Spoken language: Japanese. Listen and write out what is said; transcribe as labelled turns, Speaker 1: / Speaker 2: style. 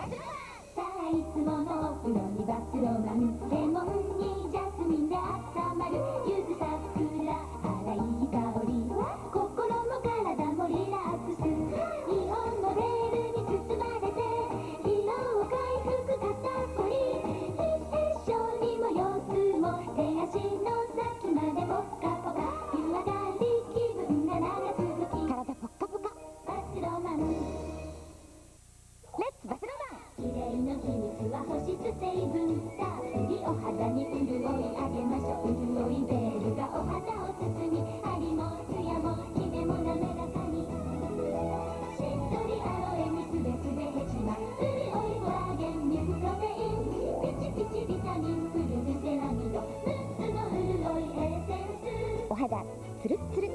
Speaker 1: さ
Speaker 2: あいつものお風呂の秘密は保湿成分さお肌に潤いあげましょう。潤いベールがお肌を包み針もツヤもキメも滑らかに。しっとりアロエにすべすべヘチマ。潤いコアゲンミープロテイン。ピチピチビタミンプルルセラミド。ムッの潤いエッセンス。
Speaker 1: お肌ツルツル